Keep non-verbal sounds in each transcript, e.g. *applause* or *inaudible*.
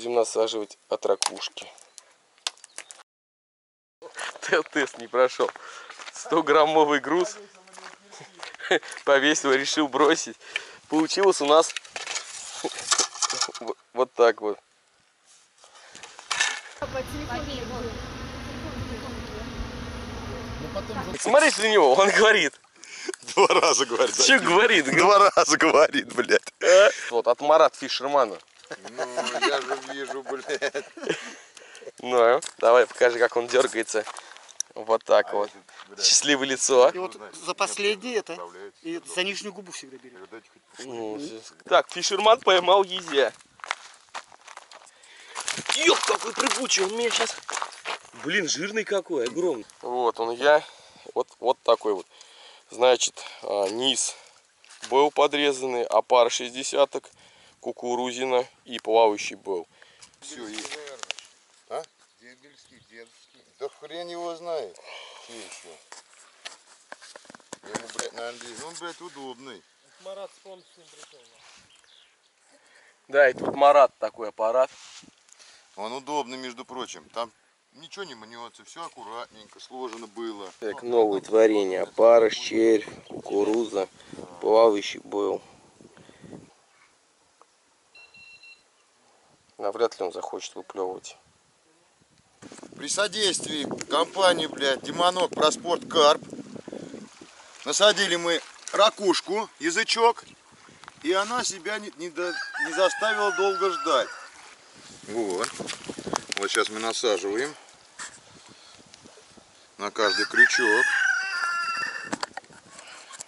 будем насаживать от ракушки. *laughs* Тест не прошел. 100 граммовый груз *laughs* повесил, решил бросить. Получилось у нас *laughs* вот так вот. Смотрите на него, он говорит. Два раза говорит. Что говорит? Два раза говорит, блядь. Вот от Марат Фишермана. Ну, я же вижу, блядь. Ну, давай покажи, как он дергается. Вот так вот. Счастливое лицо. И вот за последнее это, и за нижнюю губу всегда берем. Ну, Так, Фишерман поймал езя. Ёх, какой прыгучий, он меня сейчас... Блин, жирный какой, огромный. Вот он я, вот, вот такой вот. Значит, а, низ был подрезанный, а пара 60 кукурузина и плавающий был. Все, и... А? Дедельский, дедовский. Да хрен его знает. Че еще? Ему, блядь, на английском. Он, блядь, удобный. Да, и тут Марат такой аппарат. Он удобный, между прочим. Там ничего не мнется, все аккуратненько, сложено было. Так, новые творения. Опарыш, червь, кукуруза, плавающий был. Навряд ли он захочет выплевывать. При содействии компании, блядь, Диманок Проспорт Карп насадили мы ракушку, язычок, и она себя не, не до- не заставила долго ждать. Вот. Вот сейчас мы насаживаем на каждый крючок.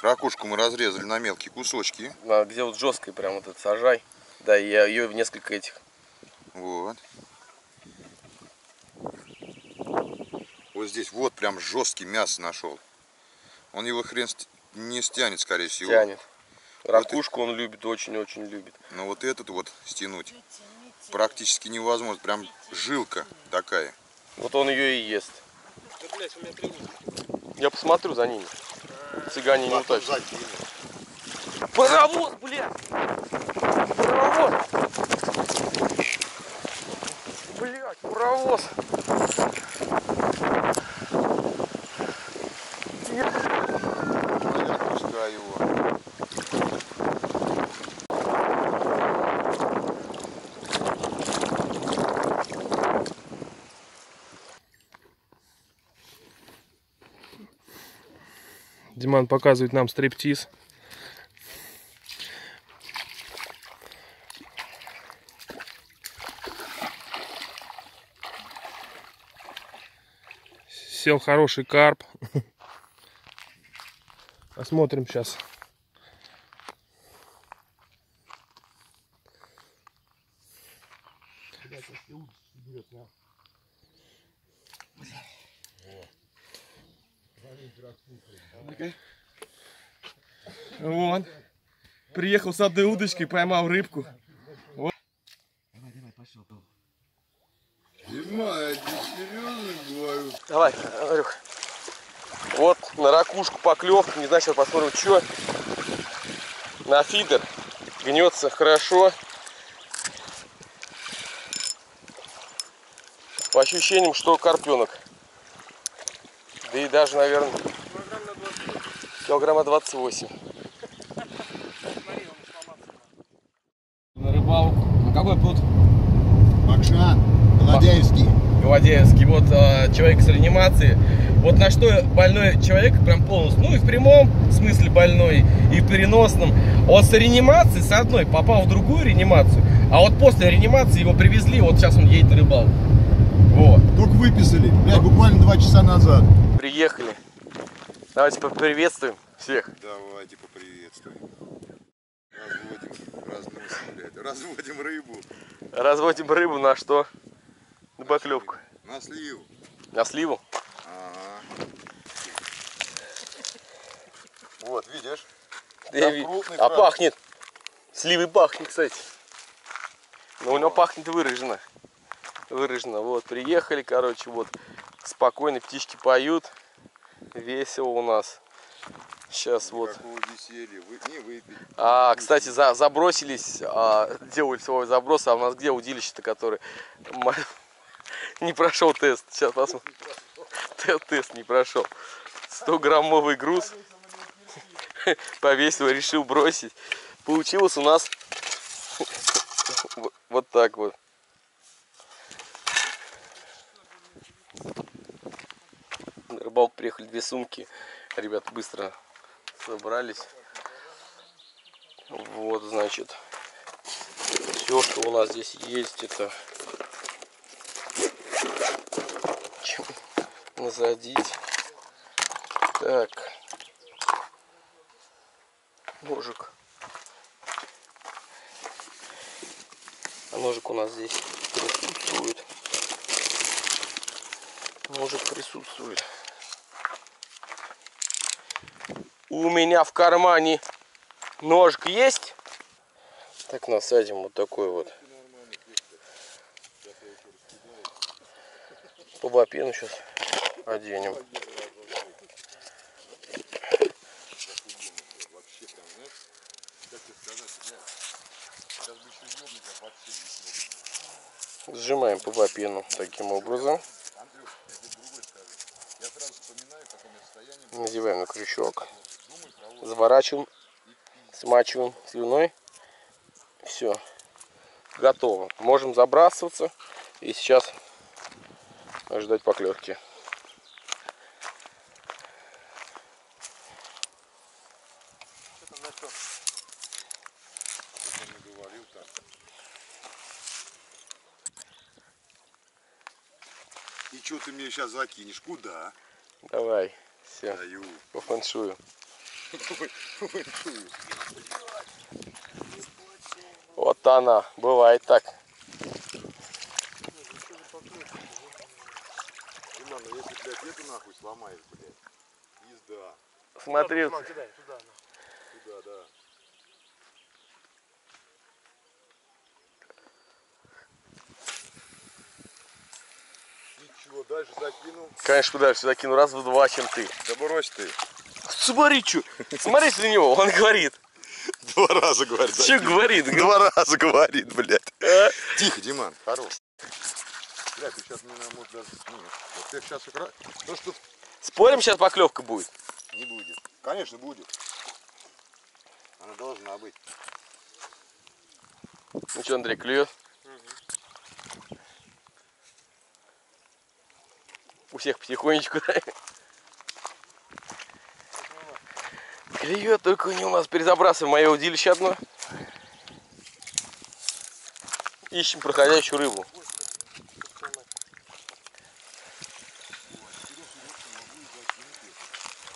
Ракушку мы разрезали на мелкие кусочки. А, Где вот жесткой прям вот это сажай. Да, я ее в несколько этих. Вот. Вот здесь вот прям жесткий мясо нашел. Он его хрен не стянет, скорее всего. Тянет. Ракушку он любит, очень-очень любит. Но вот этот вот стянуть практически невозможно. Прям жилка такая. Вот он ее и ест. Я посмотрю за ними. Цыгане не утащат. Паровоз, блядь! Паровоз! Блядь, паровоз! Я отпускаю его. Диман показывает нам стриптиз. Сел хороший карп. *laughs* Посмотрим сейчас. Вот. Приехал с одной удочкой, поймал рыбку. Дима, я серьезно говорю. Давай, Андрюх. Вот на ракушку поклевка, не знаю, сейчас посмотрим, что. На фидер гнется хорошо. По ощущениям, что карпенок. Да и даже, наверное, килограмма 28. На рыбалку. На какой пруд? Макшан, Гладяевский. Гвардеевский, вот э, человек с реанимации. Вот на что больной человек прям полностью, ну и в прямом смысле больной, и в переносном. Он с реанимации, с одной, попал в другую реанимацию, а вот после реанимации его привезли, вот сейчас он едет на рыбалку. Вот. Только выписали, блядь, буквально два часа назад. Приехали. Давайте поприветствуем всех. Давайте поприветствуем. Разводим, разносим, блядь, разводим рыбу Разводим рыбу на что? На поклевку. На сливу. На сливу. Ага. Вот, видишь? Я Там ви- крупный А краб. пахнет. Сливой пахнет, кстати. Но у него пахнет выраженно. Выраженно. Вот, приехали, короче, вот. Спокойно птички поют. Весело у нас. Сейчас вот. Никакого веселья. Вы, не выпить. А, кстати, за, забросились, а, делали свой заброс, а у нас где удилище-то, который м- не прошел тест. Сейчас посмотрим. Те- Тест не прошел. 100-граммовый груз повесил, решил бросить. Получилось у нас вот- так вот. На рыбалку приехали две сумки. Ребята быстро собрались. Вот, значит, все, что у нас здесь есть, это насадить. Так, ножик. А ножик у нас здесь присутствует. Ножик присутствует. У меня в кармане ножик есть. Так насадим вот такой вот. По сейчас оденем. Сжимаем бапену таким образом. Надеваем на крючок. Заворачиваем, смачиваем слюной. Все. Готово. Можем забрасываться. И сейчас ждать поклевки. И что ты мне сейчас закинешь? Куда? Давай. Все. Даю. По фэншую. Вот она. Бывает так. Диман, ну если, блядь, эту нахуй сломаешь, блядь. Езда. Смотри. кидай, туда. Туда, да. Ничего, дальше закинул. Конечно, дальше закину раз в два, чем ты. Да брось ты. Смотри, что. Смотрите на него. Он говорит. Два раза говорит. Что говорит? Два раза говорит, блядь. А? Тихо, Диман, хорош. Блядь, ты сейчас меня может даже... Нет, вот я сейчас. То, что Спорим, сейчас поклевка будет. не будет. Конечно, будет. Она должна быть. Ну что, Андрей, клюет? У всех потихонечку, да? Клюет, только не у нас. Перезабрасываем мое удилище одно. Ищем проходящую рыбу.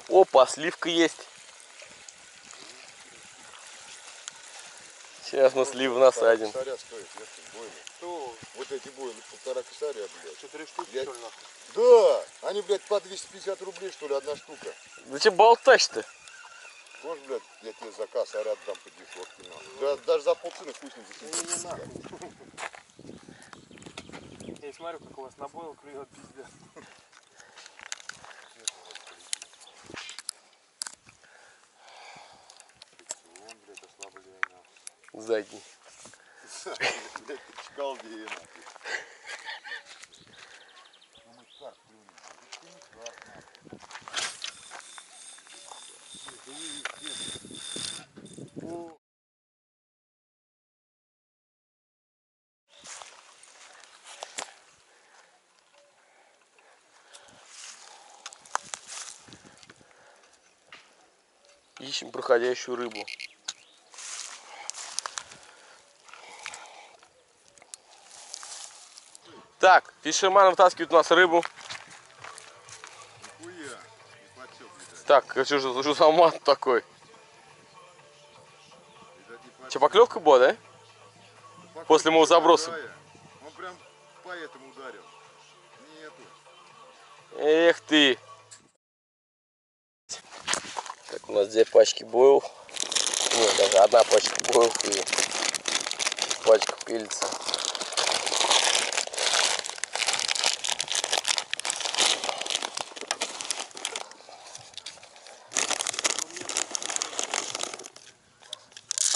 Опа, сливка есть. Сейчас мы сливу насадим. Вот эти бойны, полтора косаря, блядь. Три штуки, Я- что ли, нахуй? Да, они, блядь, по 250 рублей, что ли, одна штука. Да че болтаешь-то? Можешь, блядь, я тебе за косарь отдам по десятке, нахуй. Да, даже за полцены ним Не, не, нахуй. Я смотрю, как у вас на бойл клюет, пиздец. Блядь. Задний. *laughs* Нахуй. Ищем проходящую рыбу. Так, фишерман вытаскивает у нас рыбу. Так, что же что за мат такой? Че, поклевка была, да? Поклёвка после моего заброса? Он прям по этому ударил. Нету. Эх ты. Так, у нас две пачки боев. Нет, даже одна пачка боев и пачка пилится.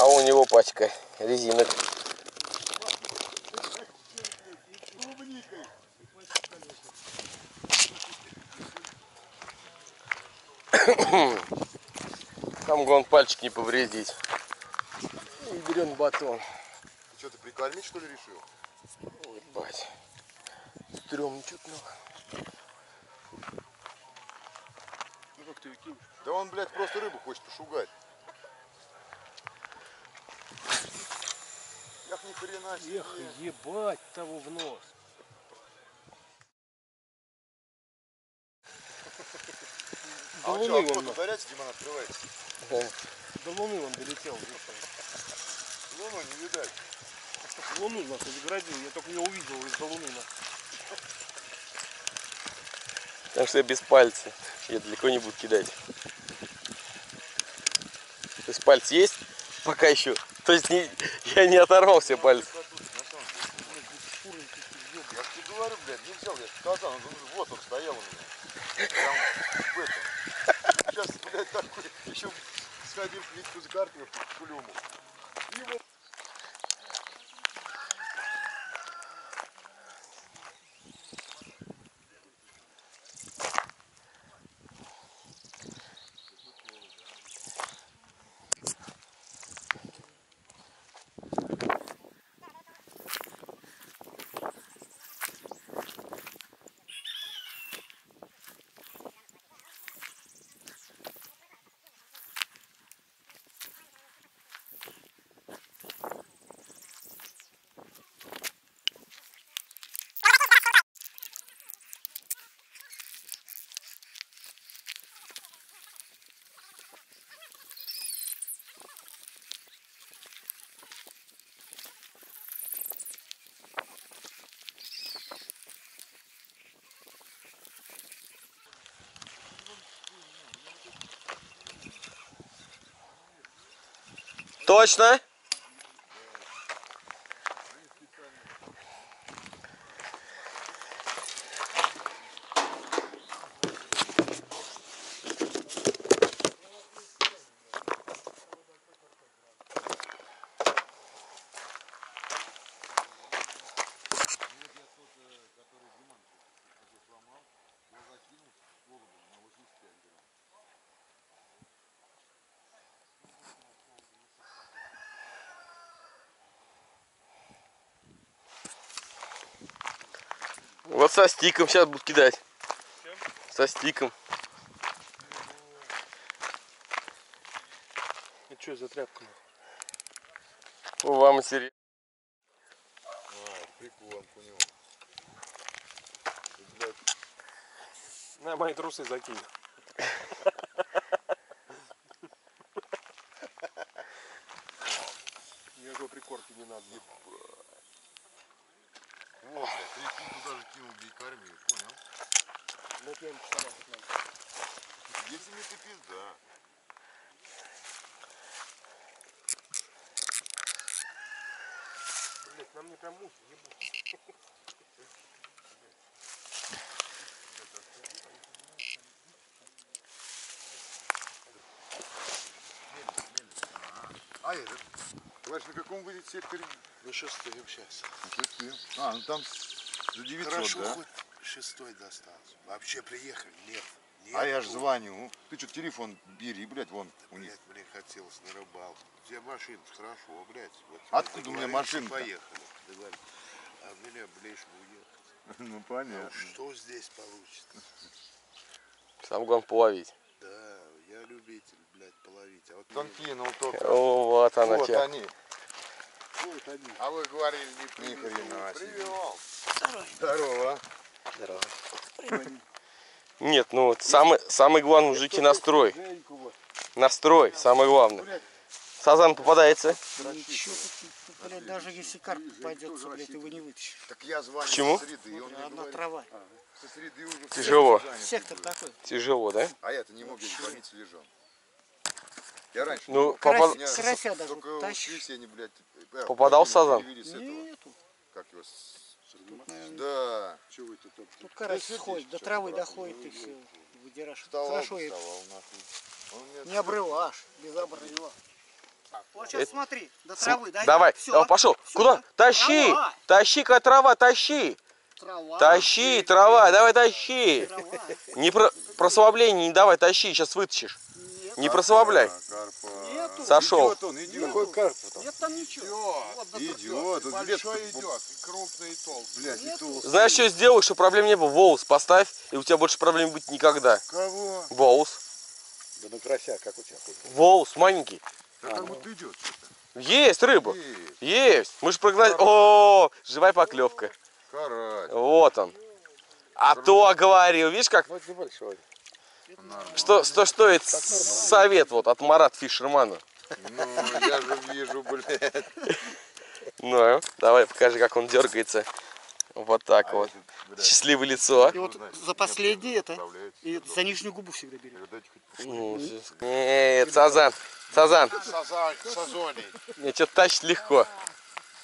А у него пачка резинок. *coughs* Там главное пальчик не повредить. И берем батон. Что, ты прикормить что ли решил? Ой, бать. Стрёмно что-то. Ну как ты кинешь? Да он, блядь, просто рыбу хочет пошугать. Ни хрена себе. Эх, ебать того в нос. А До он что, он, ударяется, Диман, открывается? до луны он долетел. Луну не видать. Луну нас заградил, я только ее увидел из-за луны. нахуй. Потому что я без пальца. Я далеко не буду кидать. То есть пальцы есть? Пока еще. То есть не, я не оторвал все пальцы. Я тебе говорю, блядь, не взял, я ж сказал, он, вот он стоял у меня. Прям в этом. Сейчас, блядь, такой, еще сходил к Витьку Закарпину к Кулему. Его Точно? Вот со стиком сейчас буду кидать. Со стиком. Это что за тряпка? О, вам интересно. А, прикол, понял. Блядь, На мои трусы закинь. Никакой прикорки не надо. вот, блядь, прикинь, туда же кинул, где и кормил, понял? Вот я им постарался надо. Если не ты пизда. Блять, нам не прям мусор, ебут. А этот? Говоришь, на каком вы секторе? Ну шестой сейчас. А, ну там за 900, Хорошо, да? хоть шестой достался. Вообще приехали, нет. А я ж звоню. Ты что, телефон бери, блядь, вон у них. Блядь, мне хотелось на рыбалку. У тебя машина хорошо, блядь. Вот Откуда у меня договорились, машина-то? Поехали. Договорились. А меня ближе уехать. Ну *laughs* Ну, понятно. что здесь получится? Сам главное половить. Да, я любитель, блядь, половить. А вот Он кинул только. О, вот она Вот тебя. они. Вот они. А вы говорили, не Ни привезу. хрена себе. Привел. Здорово. Здорово. Нет, ну вот самый, самый главный, мужики, настрой. Настрой, самое главное. Сазан попадается. Ничего, блядь, даже если карп попадется, блядь, его не вытащишь. Так я звоню Почему? среды, он Одна трава. со среды уже все Тяжело. Сектор такой. Тяжело, да? А я-то не мог, больнице лежал. Я раньше Ну, попад- карася даже только в тащишь. блядь, э, Попадал сазан? Нету. как его, да, Чего вы тут? Тут карась сходит, до травы доходит и все. Выдираешь. Хорошо, меня не обрываешь, без обрыва. Вот сейчас смотри, до травы дойдем. Давай, Всё, давай, пошел. всё, Куда? Тащи! Трава, Тащи, как трава, тащи! трава, Тащи, трава, давай тащи! трава. Не про, прослабление не давай, тащи, сейчас вытащишь. Не прослабляй. Нету. Сошел. Идет он, идет. Какой карп там? Нет там ничего. Вот до тра- Идет. Он Большой идет, и крупный, и толстый. Блядь, и толстый. Знаешь, что сделай, чтобы проблем не было? Волос поставь, и у тебя больше проблем будет никогда. Кого? Волос. Да на красяк, как у тебя хоть? Волос маленький. Да как будто идет что-то. Есть рыба. Есть. Есть. Мы же прогнали. О, живая поклевка. Карась. Вот он. А то говорил, видишь как? Вот небольшой. Что, что стоит совет вот от Марат Фишермана? Ну, я же вижу, блядь. Ну, давай покажи, как он дергается. Вот так вот. Блядь, Счастливое лицо. И вот за последний это, и за нижнюю губу всегда бери. Дайте хоть Ну, Нет, Сазан. Сазан. Сазан, сазоний. Мне что тащить легко.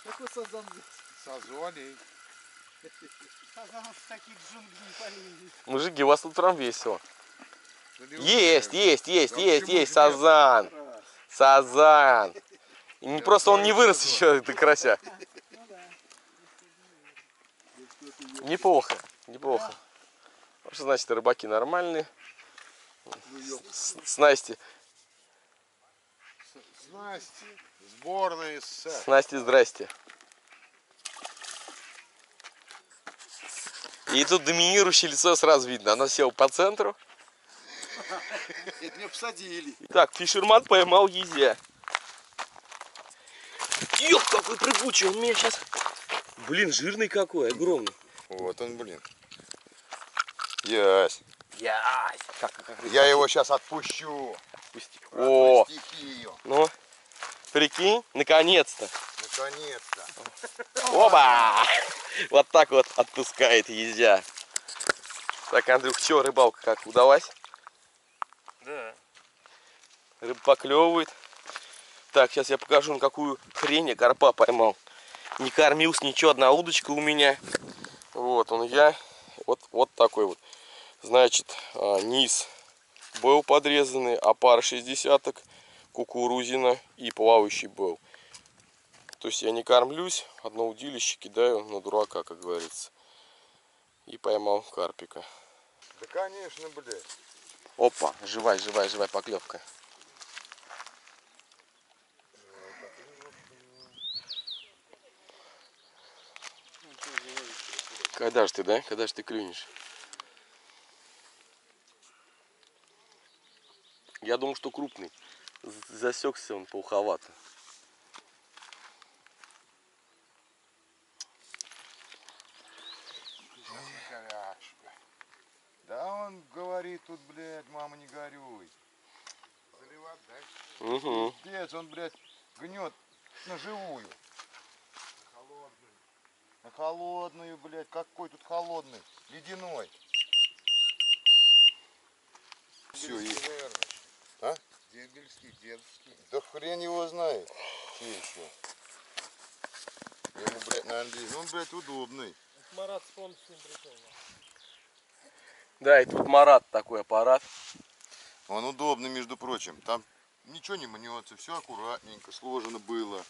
Какой сазан? Сазоний. Сазан в таких джунглях не. Мужики, у вас тут прям весело. Есть, есть, есть, есть, есть, Сазан. Сазан. Просто он не вырос еще, ты крася. Неплохо, неплохо. Что значит рыбаки нормальные? С- Снасти, Снасти. Сборная СССР. снасти, здрасте. И тут доминирующее лицо сразу видно. Она села по центру. Это меня посадили. Итак, Фишерман поймал езя. Ёх, какой прыгучий, он меня сейчас... Блин, жирный какой, огромный. Вот он, блин. Ясь. Ясь. Как, как, как, Я его сейчас отпущу. Пусти. О, Стихию. ну, прикинь, наконец-то. Наконец-то. Оба! Вот так вот отпускает езя. Так, Андрюх, что, рыбалка как, удалась? Да. Рыба поклевывает. Так, сейчас я покажу, на какую хрень я карпа поймал. Не кормился ничего, одна удочка у меня. Вот он я. Вот, вот такой вот. Значит, а, низ был подрезанный, а пара 60 кукурузина и плавающий был. То есть я не кормлюсь, одно удилище кидаю на дурака, как говорится. И поймал карпика. Да конечно, блядь. Опа, живая, живая, живая поклевка. Когда же ты, да? Когда же ты клюнешь? Я думал, что крупный. Засекся он пауховато. Да он говорит тут, блядь, мама не горюй. Заливать дальше. Угу. Пиздец, он, блядь, гнет на живую. На холодную, блядь, какой тут холодный, ледяной. Все, и... А? Дегельский, дедский. Да хрен его знает. Че еще? Ему, блядь, на английском. Он, блядь, удобный. Марат с ним пришел. Да, и тут Марат такой аппарат. Он удобный, между прочим. Там ничего не мнется, все аккуратненько, сложено было,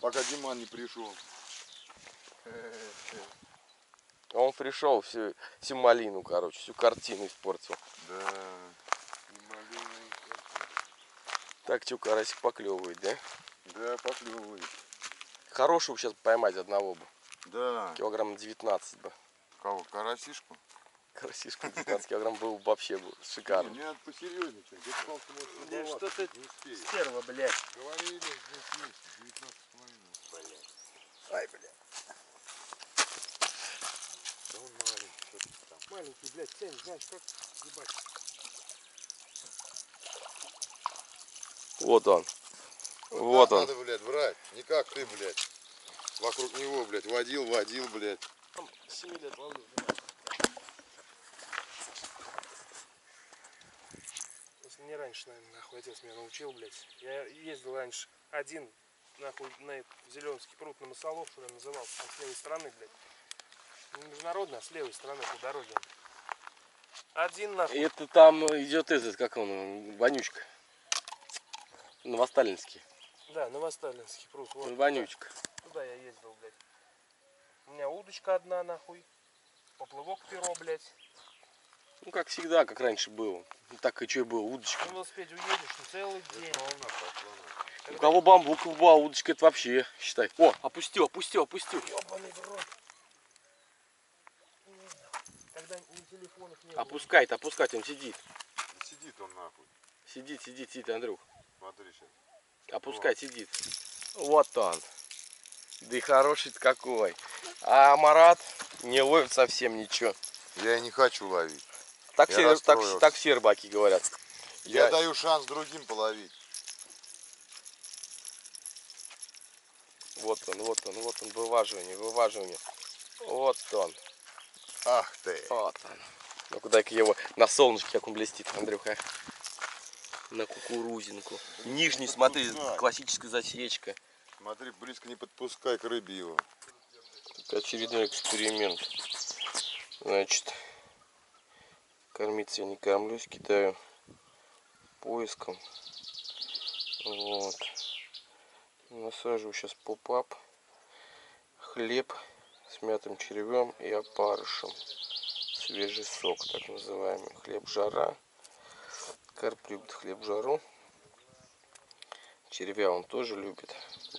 пока Диман не пришел. Он пришел, всю, всю малину, короче, всю картину испортил. Да. Так, что, карасик поклевывает, да? Да, поклевывает. Хорошего сейчас поймать одного бы. Да. Килограмм 19 бы. Кого? Карасишку? *laughs* Карасишка 19 килограмм был бы вообще шикарно. Не, надо посерьезнее. Где палка может Да набываться, что ты не успеешь. стерва, блядь. Говорили, здесь есть 19 с половиной. Ай, бля. Маленький, блядь, тянь, знаешь, как ебать. Вот он. Вот так он. Надо, блядь, брать. Не как ты, блядь. Вокруг него, блядь, водил, водил, блядь. 7 лет ловлю. Мне раньше, наверное, нахуй отец меня научил, блядь. Я ездил раньше один, нахуй, на Зеленский пруд на Масолов, что назывался, там с левой стороны, блядь. Не международно, а с левой стороны по дороге. Один нахуй. Это там идет этот, как он, вонючка. Новосталинский. Да, Новосталинский пруд. Вот. Вонючка. Туда я ездил, блядь. У меня удочка одна, нахуй. Поплывок перо, блядь. Ну, как всегда, как раньше было. Ну, так и что и было, удочка. На велосипеде уедешь, ну целый день. У кого бамбуковая была удочка, это вообще, считай. О, опустил, опустил, опустил. Ёбаный в рот. Когда ни телефонов не было. Опускай-то, опускать, он сидит. Сидит он нахуй. Сидит, сидит, сидит, Андрюх. Смотри сейчас. Опускай, сидит. Вот он. Да и хороший-то какой. А Марат не ловит совсем ничего. Я и не хочу ловить. Так, все, так, так все рыбаки говорят. Я, Я- даю шанс другим половить. Вот он, вот он, вот он, вываживание, вываживание. Вот он, Ах ты. вот он. Ну куда-ка его на солнышке, как он блестит, Андрюха. На кукурузинку. Нижний, смотри, классическая засечка. Смотри, близко не подпускай к рыбе его. Это очередной эксперимент. Значит, кормиться я не кормлюсь, кидаю поиском. Вот. Насаживаю сейчас поп-ап, хлеб с мятым червем и опарышем. Свежий сок, так называемый. Хлеб жара. Карп любит хлеб жару. Червя он тоже любит.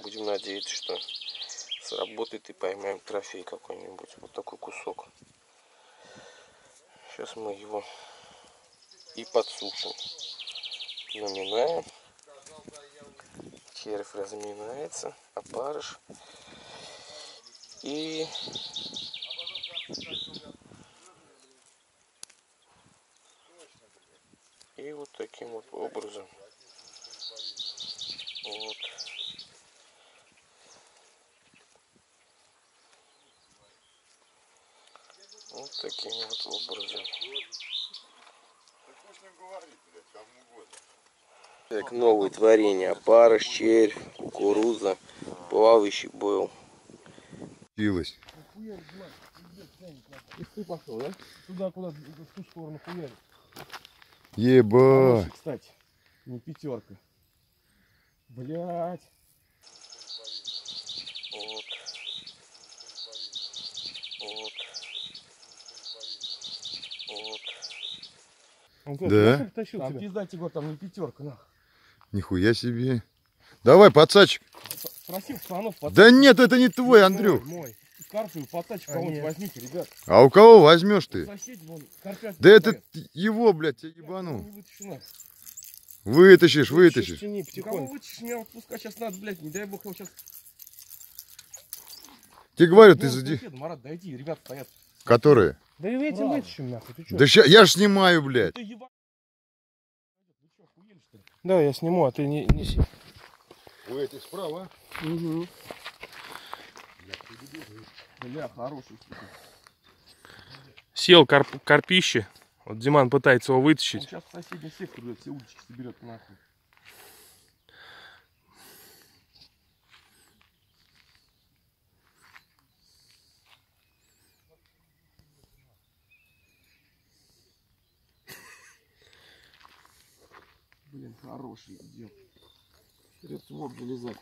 Будем надеяться, что сработает и поймаем трофей какой-нибудь. Вот такой кусок. Сейчас мы его и подсушим. Наминаем. Червь разминается, опарыш. И и вот таким вот образом вот Вот таким вот образом. Так, новые творения. Опарыш, червь, кукуруза, плавающий был. Пилась. И ты пошел, да? Туда, куда, в ту сторону хуярит. Еба. кстати. Не пятерка. Блять. Вот. Вот. Вот. Он Да? тащил Там тебя? пизда Егор, там не пятерка, нахуй. Нихуя себе. Давай, подсачек. Спроси пацанов, пацан. Да нет, это не твой, Андрюх. Мой. Карпу подтачку А, кого-нибудь возьмите, ребят. А у кого возьмешь ты? Соседи вон, карпят. Да это его, блядь, я ебану. Вытащишь, вытащишь. Тяни Ты кого вытащишь, меня отпускать сейчас надо, блядь, не дай бог его сейчас... Тебе говорю, ты зади. Марат, дойди, ребята стоят. Которые? Да и эти вытащим нахуй, ты чё? Да ща, я ж снимаю, блядь. Да, я сниму, а ты не неси. У этих справа. Бля, хороший. Сел карп, карпище. Вот Диман пытается его Он вытащить. сейчас в соседний сектор блядь, все удочки соберет нахуй. Блин, хороший дел. Придется в об залезать.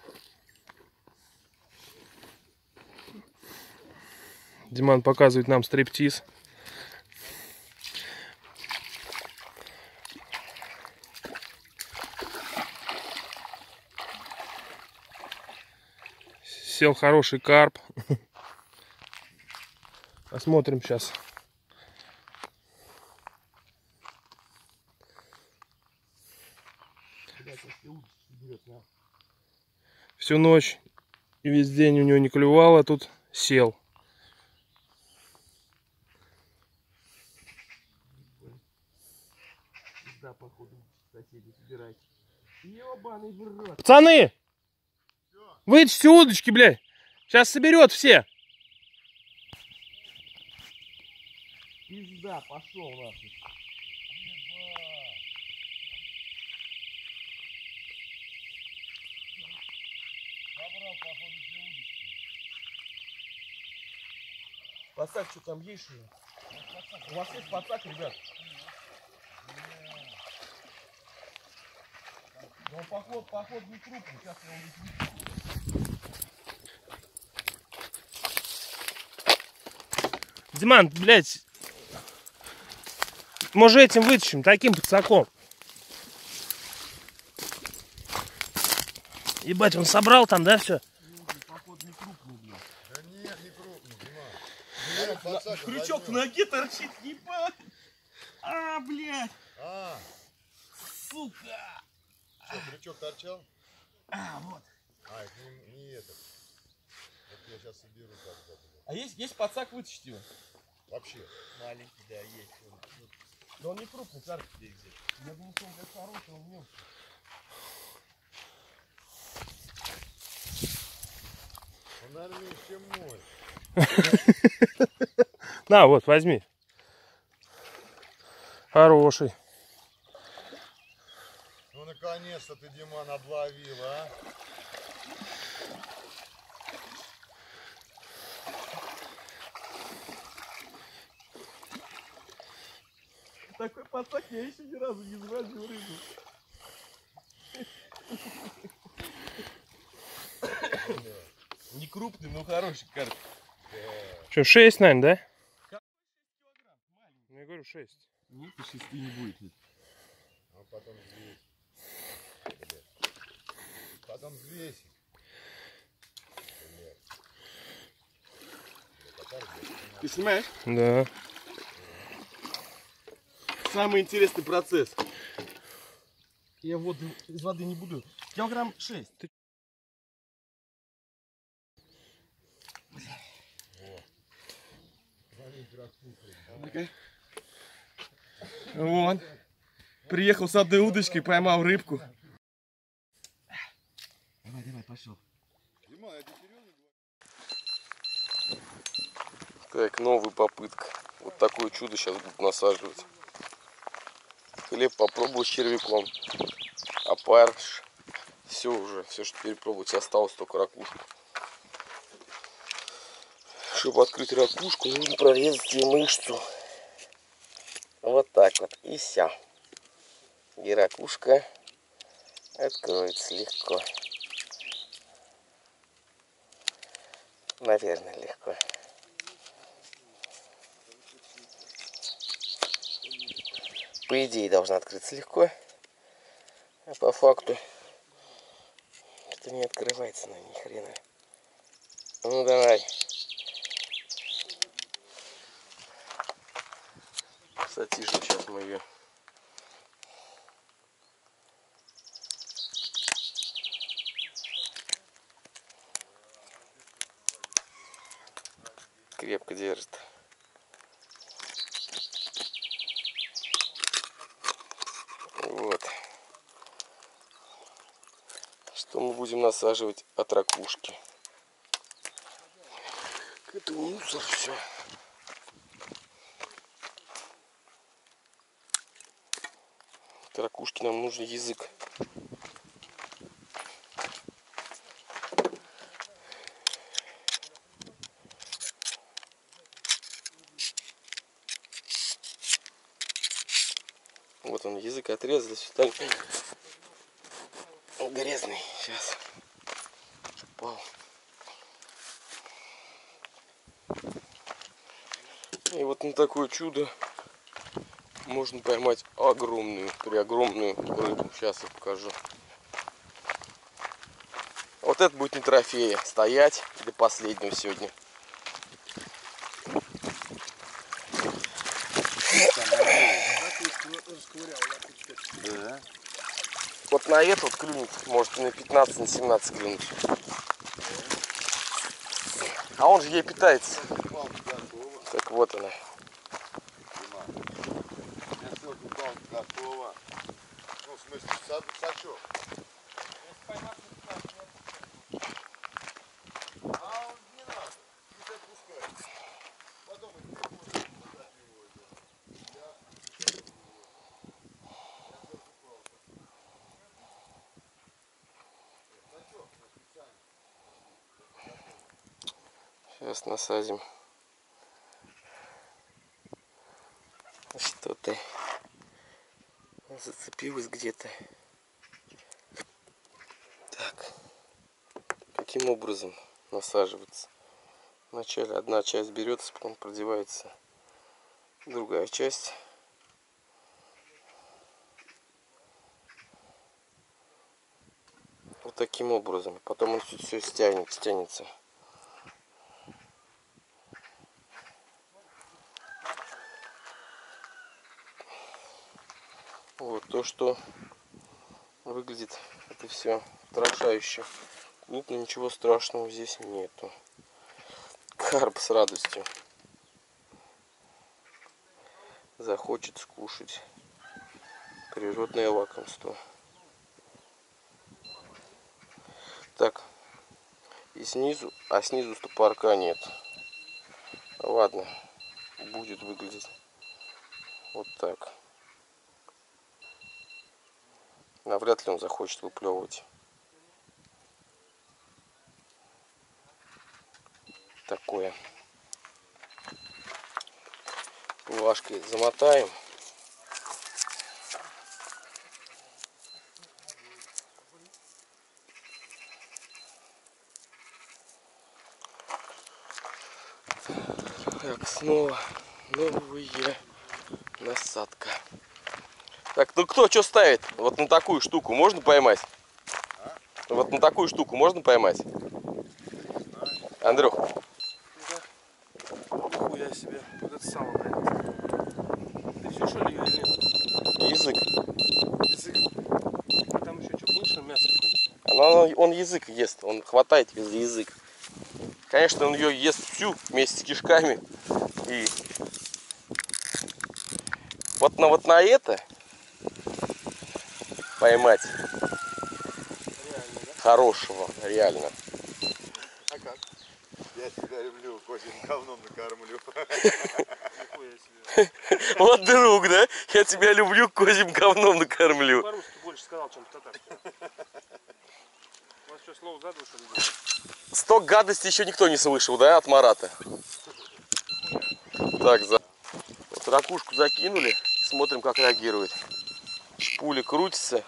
Диман показывает нам стриптиз. Сел хороший карп. *laughs* Посмотрим сейчас. Всю ночь и весь день у него не клювало, тут сел. Да, походу, соседи собирайте. Ебаный в рот. Пацаны! Вытащите удочки, блядь! Сейчас соберет все! Пизда, пошел нахуй. Пацак, что там есть что У вас есть пацак, ребят? Он поход, поход не крупный, сейчас я его Диман, блядь, может этим вытащим, таким подсаком. Ебать, он собрал там, да, все? Да нет, не крупный, Дима. Подсака Крючок в возьмём. ноге торчит, ебать. А, блядь, А, сука. что, крючок торчал? А, вот. А, это не, не этот. Это я сейчас соберу блядь. А есть, есть подсак, вытащить его? Вообще. Маленький, да, есть. Но он не крупный, карпик где где. Я думал, что он как хороший, он мелкий. Он, наверное, чем мой. *laughs* На, вот, возьми. Хороший. Ну, наконец-то ты, Диман, обловил, а? Такой подсак я еще ни разу не заводил рыбу. Не крупный, но хороший карп. Что, 6, наверное, да? Ну, я говорю 6. Нет, и шести не будет. А потом взвесить. Блядь. Потом. Блядь, а Ты снимаешь? Да. Самый интересный процесс. Я воду из воды не буду. Килограмм 6. Вот. Приехал с одной удочкой, поймал рыбку. Давай, давай, пошел. Так, новая попытка. Вот такое чудо сейчас буду насаживать. Хлеб попробую с червяком. Опарыш. Все уже, все, что теперь пробовать, осталось только ракушку. Чтобы открыть ракушку, нужно прорезать ей мышцу. Вот так вот. И все. И ракушка откроется легко. Наверное, легко. По идее должна открыться легко. А по факту это не открывается, ну ни хрена. Ну давай. Сатижем сейчас мы ее. Крепко держит. Вот. Что мы будем насаживать от ракушки. Это мусор все. От ракушки нам нужен язык. Вот он, язык отрезали, все так. Грязный. Сейчас. Упал. И вот на такое чудо можно поймать огромную, при огромную рыбу. Сейчас я покажу. Вот это будет не трофея. Стоять до последнего сегодня. Да. Вот на это вот клюнет, может на 15, на 17 клюнуть. А он же ей питается. Так вот она. Диман. Я ссылку палка готова. Ну, в смысле, сад, сачок. А он не надо. Пусть отпускает. Потом и ты будешь отпускать его. это. Я отпускаю его. Я ссылку палка. Сачок, я специально. Сейчас насадим. Что-то зацепилось где-то. Так. Каким образом насаживаться? Вначале одна часть берется, потом продевается другая часть. Вот таким образом. Потом он все, стянет, стянется. Вот то, что выглядит это все устрашающе. Крупно ничего страшного здесь нету. Карп с радостью захочет скушать природное лакомство. Так, и снизу, а снизу стопорка нет. Ладно, будет выглядеть вот так. Навряд ли он захочет выплевывать. Такое. Плашкой замотаем. Так, снова новые насадка. Так, ну кто что ставит? Вот на такую штуку можно поймать? Вот на такую штуку можно поймать? Андрюх, Нихуя себе. Вот это блядь. Ты все что ли или нет? язык. Язык. А там еще что, лучше мясо какое-нибудь? Она, он язык ест, он хватает везде язык. Конечно, он ее ест всю вместе с кишками. И вот на вот на это поймать Реально, да? хорошего, реально. А как? Я тебя люблю, козьим говном накормлю. *laughs* Вот друг, да? Я тебя люблю, козьим говном накормлю. По-русски больше сказал, чем по-татарски. У вас что, слово задал, что ли? Сток гадости еще никто не слышал, да, от Марата? Так, за... вот ракушку закинули, смотрим, как реагирует. Пуля крутится.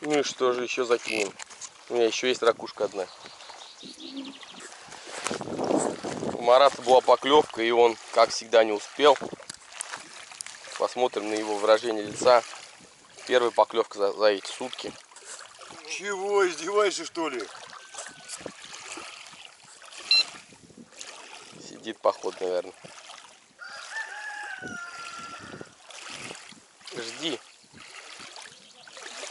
Ну и что же еще закинем? У меня еще есть ракушка одна. У Марата была поклевка, и он, как всегда, не успел. Посмотрим на его выражение лица. Первая поклевка за, за эти сутки. Чего, издеваешься, что ли? Сидит поход, наверное. Жди.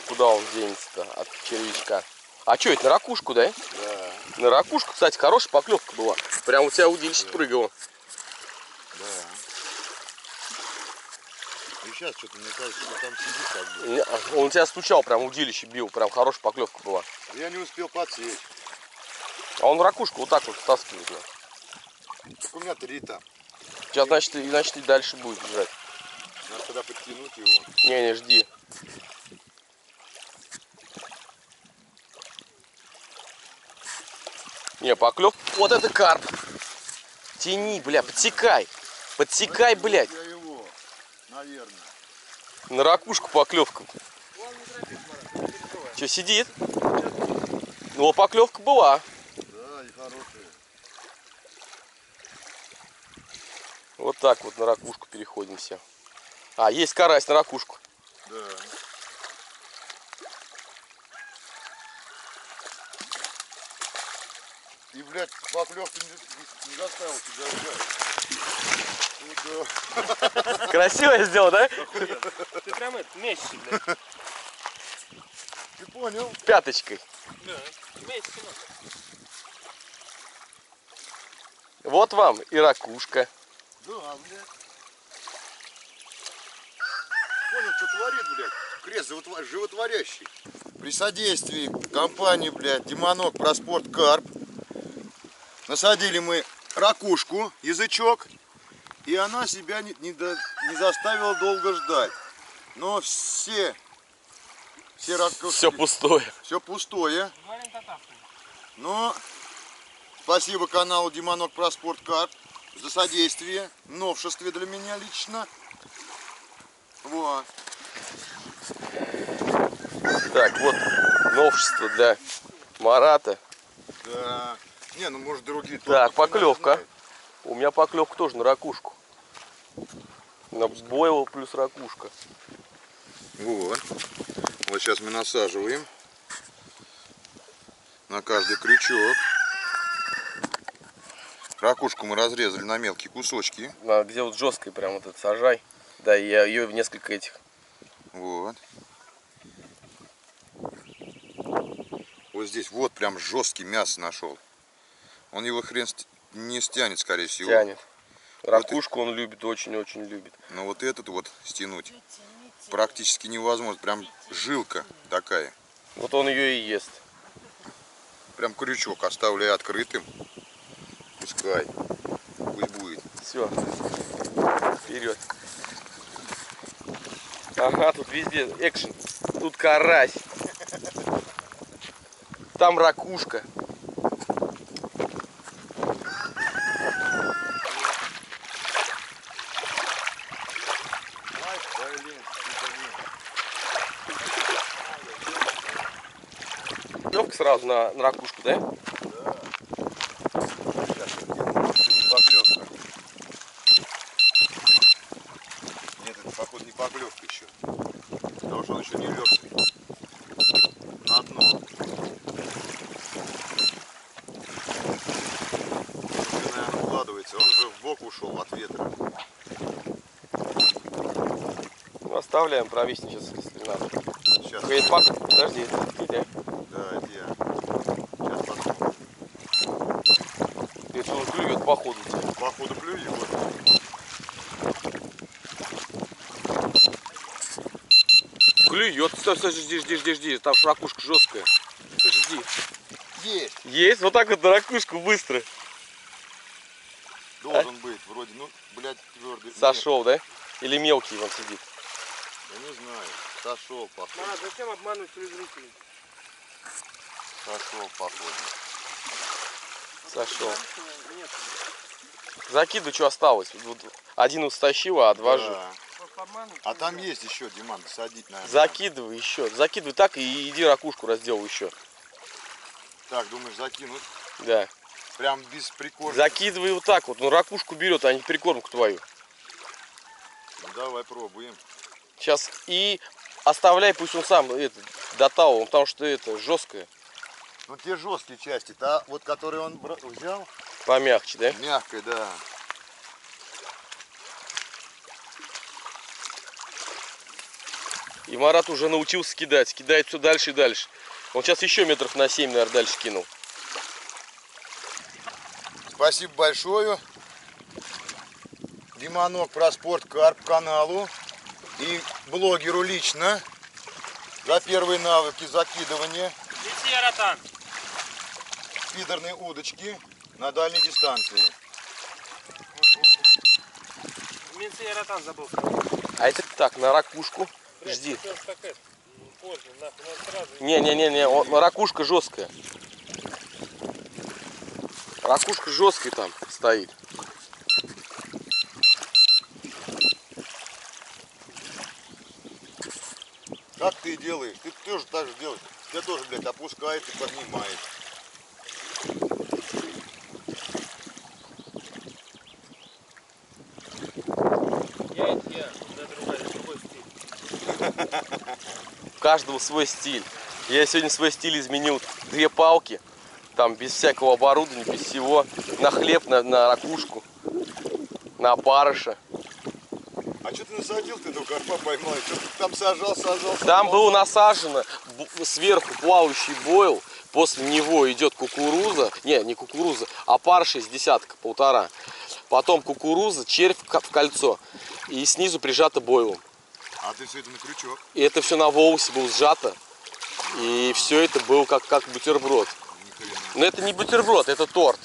Куда он денется-то от червячка? А что, это на ракушку, да? Да, На ракушку, кстати, хорошая поклевка была. Прям у тебя удильщик да. И сейчас что-то мне кажется, что там сидит как бы. Не, а, Он тебя стучал, прям удилище бил, прям хорошая поклевка была. Я не успел подсечь. А он ракушку вот так вот втаскивает. ну. Так у меня три там. Сейчас, значит, и, значит, и дальше будет бежать. Надо тогда подтянуть его. Не, не, жди. Не, поклев. Вот это карп. Тяни, бля, подсекай. Подсекай, блядь. Наверное. На ракушку поклевка. Че, сидит? Ну, поклевка была. Да, и хорошие. Вот так вот на ракушку переходимся. А, есть карась на ракушку. Да. И, блядь, поклевка не, не заставил тебя ждать. Красиво я сделал, да? Ты прям это, месси, блядь. Ты понял? Пяточкой. Да, месси, ну. Вот вам и ракушка. Да, блядь. Понял, что творит, блядь. Крест животво- животворящий. При содействии компании, блядь, Димонок Проспорт Карп насадили мы ракушку, язычок, и она себя не, не до- не заставила долго ждать. Но все, все ракушки, Все пустое. все пустое, но Спасибо каналу Димонок про спорт карп за содействие. Новшестве для меня лично. Вот. Так, вот новшество для Марата. Да. Не, ну может другие Так, знают. поклевка. У меня поклевка тоже на ракушку. На бойл плюс ракушка. Вот. Вот сейчас мы насаживаем на каждый крючок. Ракушку мы разрезали на мелкие кусочки. А, Где вот жесткой прям вот это сажай. Да, я ее в несколько этих. Вот. Вот здесь вот прям жесткий мясо нашел. Он его хрен не стянет, скорее всего. Тянет. Ракушку он любит, очень-очень любит. Но вот этот вот стянуть практически невозможно. Прям жилка такая. Вот он ее и ест. Прям крючок оставляю открытым. Пускай. Пусть будет. Все. Вперед. Ага, тут везде экшен. Тут карась. Там ракушка. Сразу на, на ракушку, да? Сейчас не поклевка. Нет, это походу не поклевка еще. Потому что он еще не легся. На дно. Уже, наверное, укладывается. Он же в бок ушел от ветра. Ну, оставляем провиснуть сейчас, если надо. Сейчас. Пак- Подожди, это ты, да? Да, это я. Сейчас посмотрим. Это он клюет по ходу. Походу клюет. Вот. Клюет. Стой, стой, жди, жди, жди, жди. Там ракушка жесткая. Жди. Есть. Есть? Вот так вот ракушку быстро. Должен быть. Вроде, ну, блядь, твердый. Сошел, да? Или мелкий вон сидит. Я не знаю. Сошел, походу. Марат, зачем обманывать телезрителей? Сошел, походу. Сошел. Закидывай, что осталось. Вот один стащил, а два же. Да. А там есть еще, Диман, садить, наверное. Закидывай еще. Закидывай так и иди ракушку разделай еще. Так, думаешь, закинуть? Да. Прям без прикорма? Закидывай вот так вот. Ну ракушку берет, а не прикормку твою. Ну, давай пробуем. Сейчас и оставляй, пусть он сам это, дотал, потому что это жесткое, Ну, те жесткие части, та вот, которые он взял, помягче, да? мягкая, да. И Марат уже научился кидать, кидает все дальше и дальше. Он сейчас еще метров на 7, наверное, дальше кинул. Спасибо большое. Диманок про спорт Карп каналу и блогеру лично за первые навыки закидывания Лети, Аратан. Фидерной удочки на дальней дистанции. Минцы Аратан забыл сказать. А это так, на ракушку. Жди. Нахуй, надо сразу. Не-не-не, он- ракушка жесткая. Ракушка жесткая там стоит. Как ты делаешь? Ты тоже так же делаешь. Тебя тоже, блядь, опускает и поднимает. Я это я, это другая, другой стиль. У каждого свой стиль. Я сегодня свой стиль изменил. Две палки, там без всякого оборудования, без всего. На хлеб, на, на ракушку, на опарыша. А что ты насадил, ты этого карпа поймал? Что ты там сажал, сажал, Там было насажено сверху плавающий бойл, после него идет кукуруза, не, не кукуруза, а парша из десятка, полтора. Потом кукуруза, червь в ко- в кольцо. И снизу прижато бойлом. А ты все это на крючок. И это все на волосе было сжато. И все это было как, как бутерброд. Но это не бутерброд, это торт.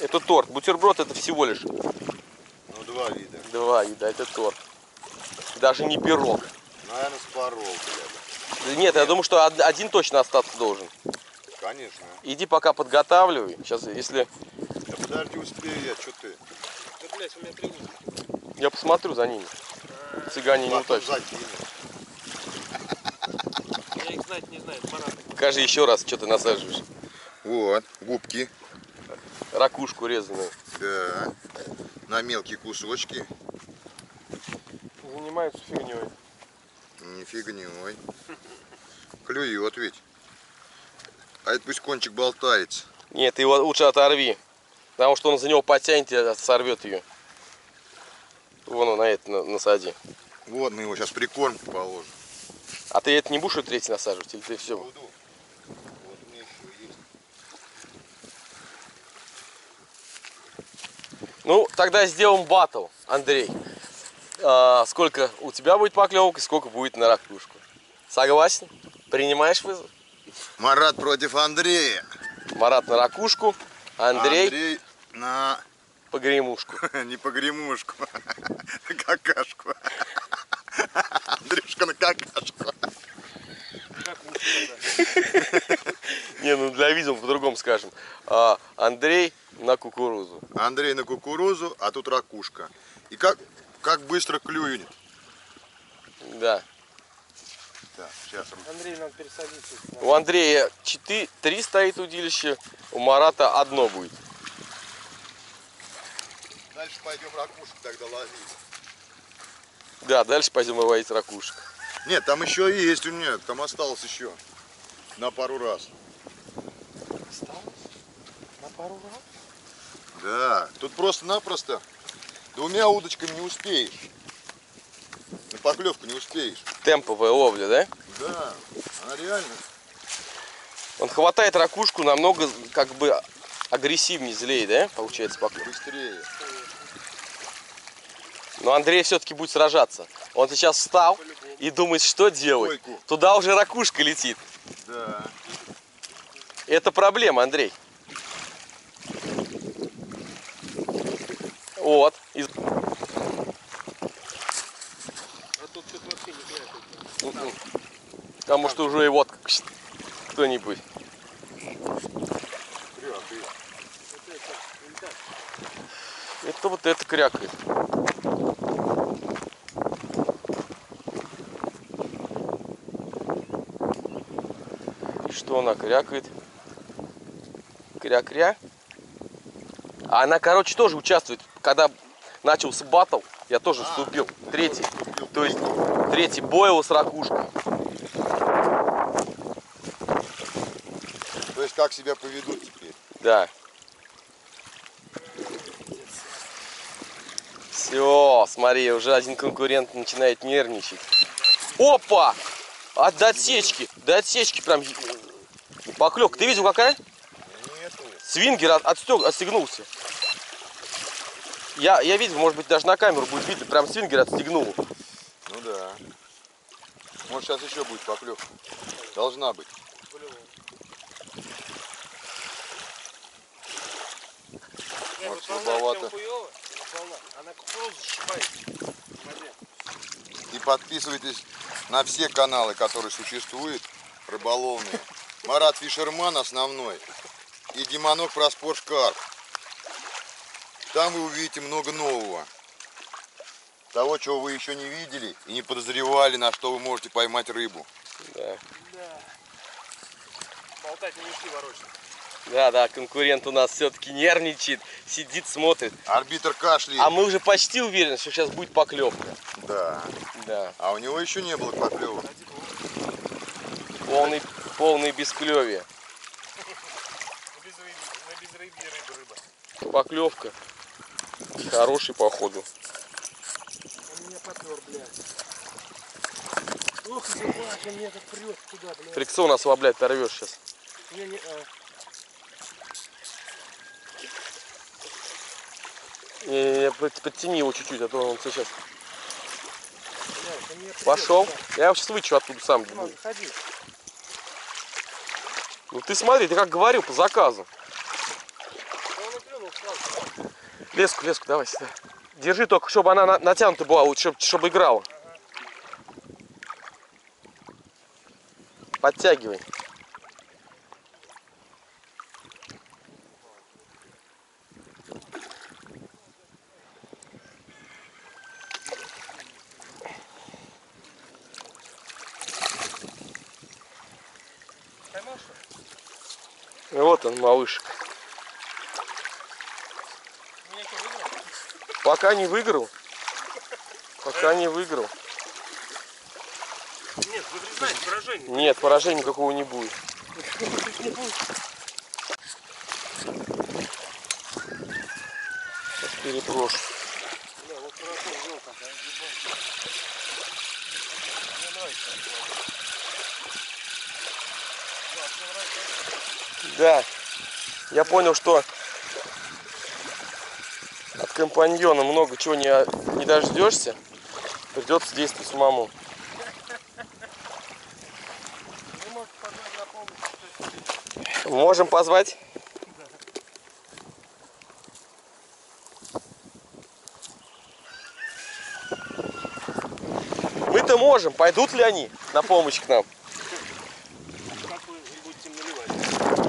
Это торт. Бутерброд это всего лишь Ну, два вида. два еда, это торт. Даже не пирог. Наверное, спорол, блядь. Да Нет, я думаю, что од- один точно остаться должен. Конечно. Иди пока подготавливай. Сейчас, если Да подожди, успею я, что ты? Да, блядь, у меня три нитки. я посмотрю за ними. Цыгане не утащат. Я их знать не знаю. Покажи еще раз, что ты насаживаешь. Вот, губки. Ракушку резаную. Да. На мелкие кусочки. Занимаются фигней. Не фигней. Клюет ведь. А это пусть кончик болтается. Нет, ты его лучше оторви. Потому что он за него потянет и сорвет ее. Вон он на это на- насади. Вот мы его сейчас прикормку положим. А ты это не будешь третий насаживать? Или ты все? Буду. Вот у меня еще есть. Ну, тогда сделаем батл, Андрей. А, сколько у тебя будет поклевок и сколько будет на ракушку. Согласен? Принимаешь вызов? Марат против Андрея. Марат на ракушку, Андрей, Андрей на погремушку. *laughs* не погремушку, *laughs* на какашку. *laughs* Андрюшка на какашку. Не, ну для видео по-другому скажем. А, Андрей на кукурузу. Андрей на кукурузу, а тут ракушка. И как, как быстро клюнет. Да. Так, сейчас. Андрей, надо пересадиться. У Андрея 4, 3 стоит удилище, у Марата одно будет. Дальше пойдем ракушку тогда ловить. Да, дальше пойдем выводить ракушек. Нет, там еще есть у меня, там осталось еще. На пару раз. На пару раз? Да, тут просто-напросто двумя удочками не успеешь. На поклевку не успеешь. Темповая ловля, да? Да, она реально. Он хватает ракушку намного как бы агрессивнее, злее, да? Получается поклевка. Быстрее. Но Андрей все-таки будет сражаться. Он сейчас встал и думает, что делать. Койку. Туда уже ракушка летит. Да. Это проблема, Андрей. Вот. И- А тут что-то вообще не знаю. Мгм. Там может уже и вот кто-нибудь. Это вот это крякает. Что она крякает? Кря-кря. А она, короче, тоже участвует. Когда начался батл, я тоже вступил. Третий. То есть третий бойл с ракушкой. То есть как себя поведут теперь? Да. Все, смотри, уже один конкурент начинает нервничать. Опа! От до отсечки, до отсечки прям поклёк. Ты видел какая? Нету. Свингер от, отстёг- отстегнулся. Я, я видел, может быть, даже на камеру будет видно, прям свингер отстегнул. Ну да. Может сейчас еще будет поклевка. Должна быть. Вот волна слабовато. Она кукурузу сшибает. И подписывайтесь на все каналы, которые существуют, рыболовные. Марат Фишерман основной и Димонок про спортскарп. Там вы увидите много нового. Того, чего вы еще не видели и не подозревали, на что вы можете поймать рыбу. Да. Да. Болтать не мешки ворочать. да, да, конкурент у нас все-таки нервничает, сидит, смотрит. Арбитр кашляет. А мы уже почти уверены, что сейчас будет поклевка. Да. Да. А у него еще не было поклевок. Полный, полный рыба. Поклевка. Хороший походу. Он меня попер, блядь. Ох, собака, меня так прет туда, блядь. Фрикцион ослаблять оторвешь сейчас. Не... А. Не-не-не, под- подтяни его чуть-чуть, а то он сейчас Блядь, пошел. Я его сейчас вычу оттуда сам. Димон, заходи. Ну ты смотри, ты как говорил по заказу. Леску, леску, давай сюда. Держи только, чтобы она на- натянута была, чтобы, чтобы играла. Подтягивай. Вот он, малышек. Пока не выиграл. Пока не выиграл. Нет, вы признаете поражение. Нет, поражения никакого не будет. Сейчас переброшу. Да, Я понял, что от компаньона много чего не, не дождешься. Придется действовать самому. Можем позвать? Мы-то можем. Пойдут ли они на помощь к нам? Как вы будете им наливать?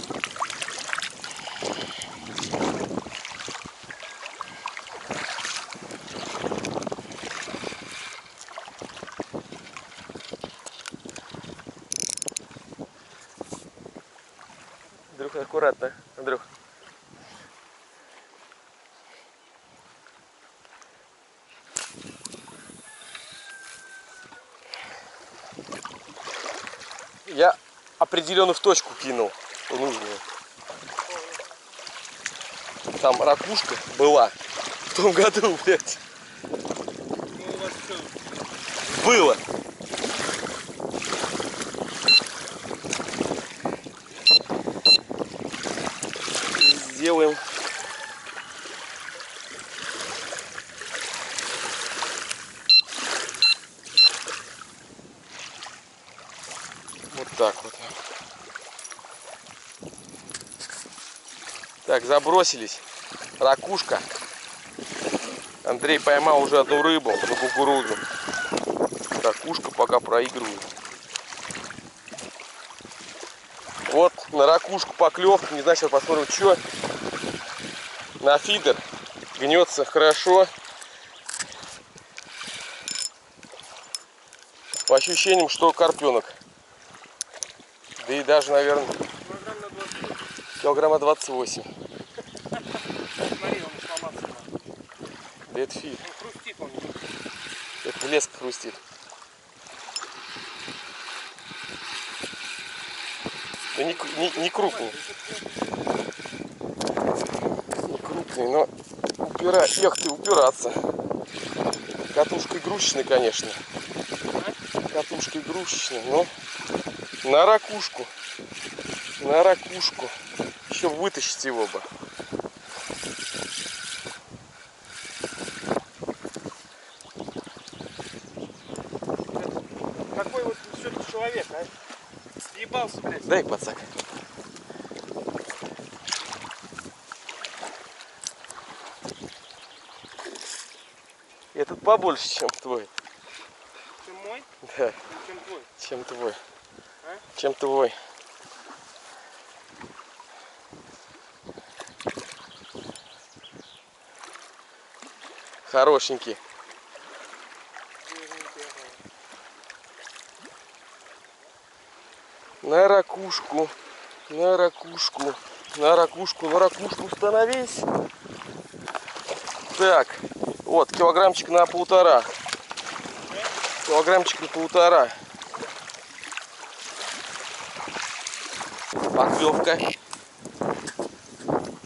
Андрюх, аккуратно. Андрюх. Я определенно в точку кинул нужную. Там ракушка была в том году, блядь. Ну, Было. Сделаем. Вот так вот. Так, забросились. Ракушка. Андрей поймал уже одну рыбу на кукурузу. Ракушка пока проигрывает. Вот на ракушку поклевка. Не знаю, сейчас посмотрим, что. На фидер. Гнется хорошо. По ощущениям, что карпенок. Да и даже, наверное, килограмм на 20. килограмма 28. Смотри, он сломаться может. Это фид. Он хрустит, он Это леска хрустит. Да не, не, не крупный. Не крупный, но упира... Эх ты, упираться. Катушка игрушечная, конечно. Катушка игрушечная, но на ракушку. На ракушку. Еще вытащить его бы. Какой вот все-таки человек, а? Съебался, блядь. Дай пацак. Этот побольше, чем твой. Ты мой? Да, Чем твой? чем твой. А? Чем твой. Хорошенький. Жирненький, ага. На ракушку. На ракушку. На ракушку, на ракушку становись. Так, вот, килограммчик на полтора. Килограммчик на полтора. Поклевка.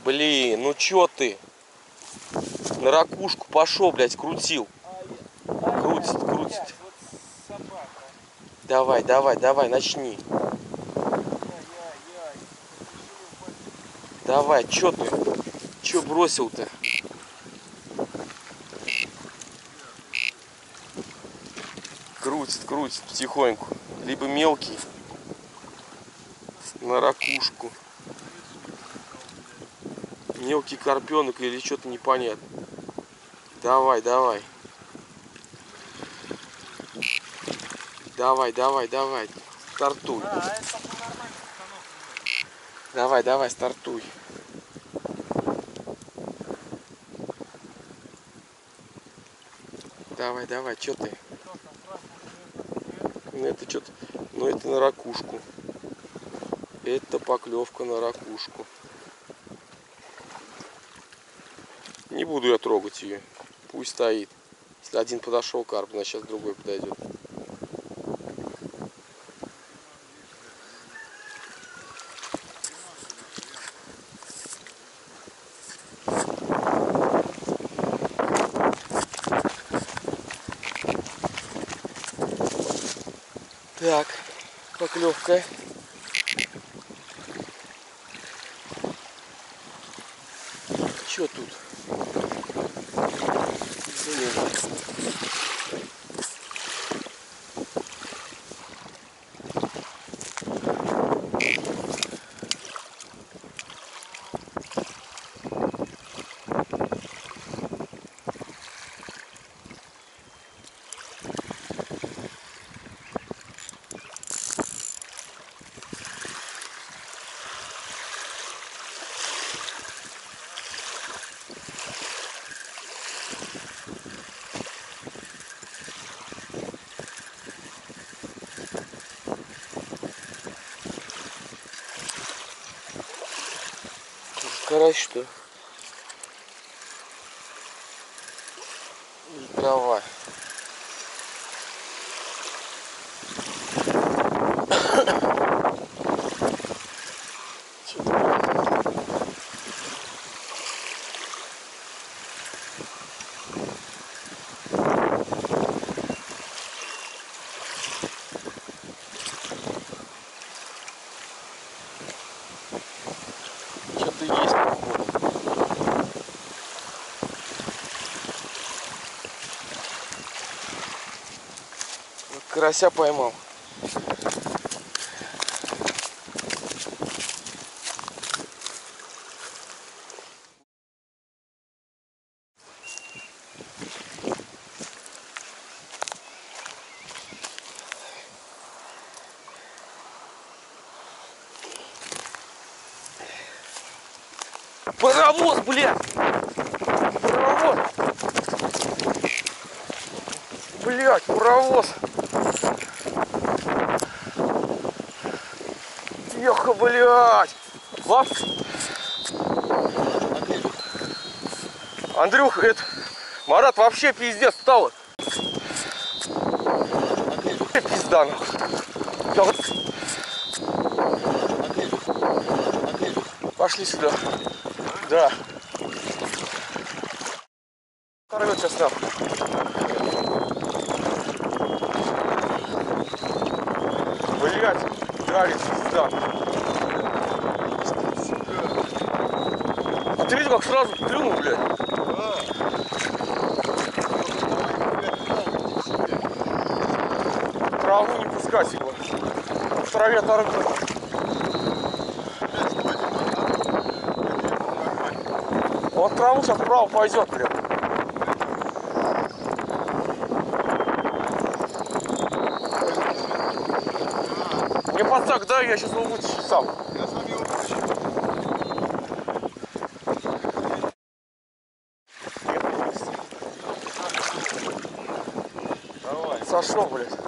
Блин, ну чё ты? На ракушку пошел, блядь, крутил. Крутит, крутит. Давай, давай, давай, начни. Давай, чё ты? Чё бросил-то? Крутит, крутит потихоньку. Либо мелкий. На ракушку. Мелкий карпенок или что-то непонятно. Давай, давай. Давай, давай, давай. Стартуй. Давай, давай, стартуй. Давай, давай, что ты? Ну это что-то, ну это на ракушку. Это поклевка на ракушку. Не буду я трогать ее. Пусть стоит. Если один подошел карп, значит сейчас другой подойдет. легкая. Что тут? карася поймал. вообще пиздец стало. Пизда нахуй. Пошли сюда. Да. Порвет сейчас нам. Блять, давит пизда. А ты видел, как сразу клюнул? траве торгую. Он траву сейчас вправо пойдет, блин. Не подсак, да, я сейчас его вытащу сам. Я сам его вытащу. Давай. Сошел, блядь.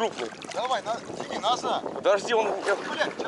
крупный. Давай, на, сними назад. Подожди, он... Блядь.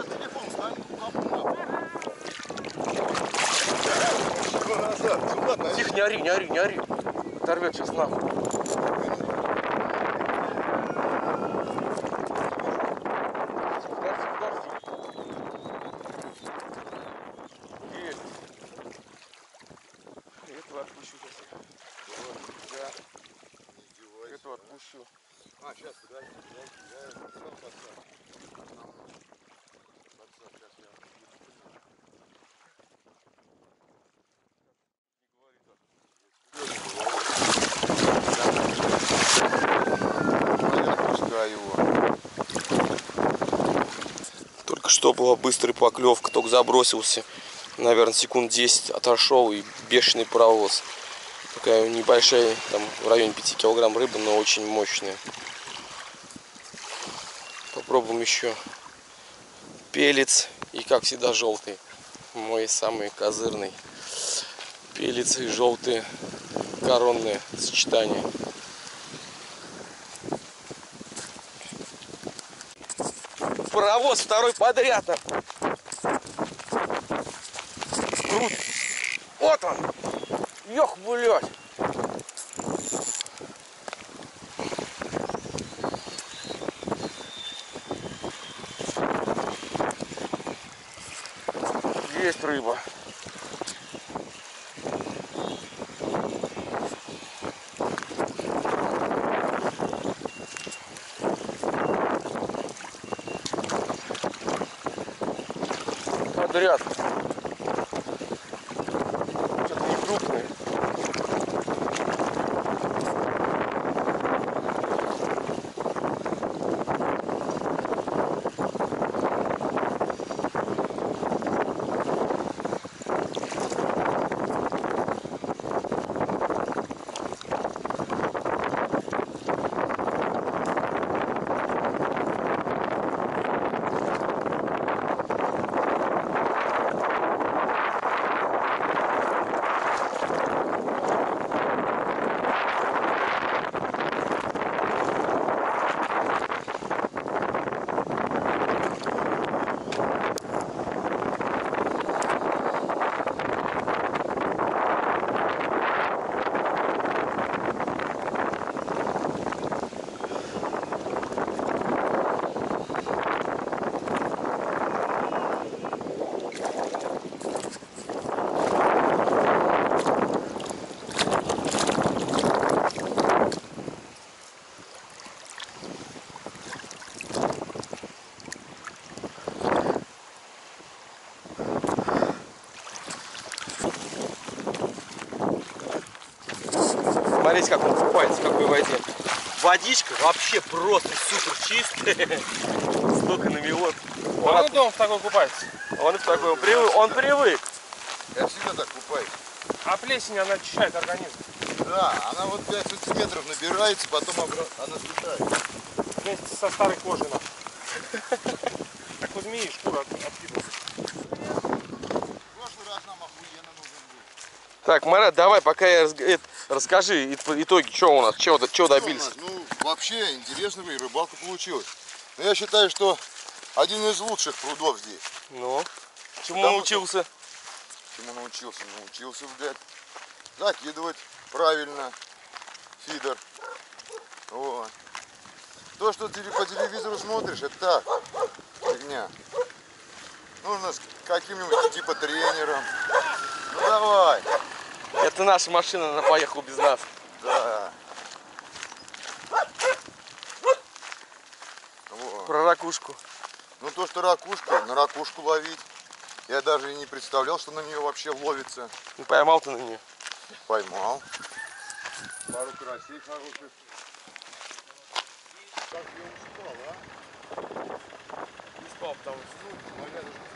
Была быстрая поклевка, только забросился. Наверное, секунд 10 отошел и бешеный паровоз. Такая небольшая, там в районе 5 килограмм рыбы, но очень мощная. Попробуем еще пелец и, как всегда, желтый. Мой самый козырный. Пелец и желтые коронное сочетание. Паровоз второй подряд. Крут. Вот он. Ёх, блядь. Есть рыба. Подряд. Что-то не крупные. Смотрите, как он купается, в какой воде. Водичка вообще просто супер чистая. *laughs* Столько намелот. Он, Он от- дома в такой купается. он в такой, он привык, он привык. Я всегда так купаюсь. А плесень, она очищает организм. Да, она вот 5 сантиметров набирается, потом обра- она слетает. Вместе со старой кожей. нахуй. Как у змеи шкура от- откидывается. В прошлый раз нам охуенно нужен был. Так, Марат, давай, пока я разг- это, расскажи ит- итоги, что у нас, чего, чего Что добились. Ну, вообще интересно и рыбалка получилась. Но я считаю, что один из лучших прудов здесь. Ну, чему Потому научился? Чему научился? Научился, блядь, закидывать правильно фидер. Вот. То, что ты по телевизору смотришь, это так, фигня. Нужно с каким-нибудь типа тренером. Ну давай. Это наша машина, она поехала без нас. Да. Вот. Про ракушку. Ну то, что ракушка, на ракушку ловить. Я даже и не представлял, что на нее вообще ловится. Ну, поймал ты на нее. Поймал. Пару карасей хороших. Как я устал, а? Не спал, потому Ну, моя даже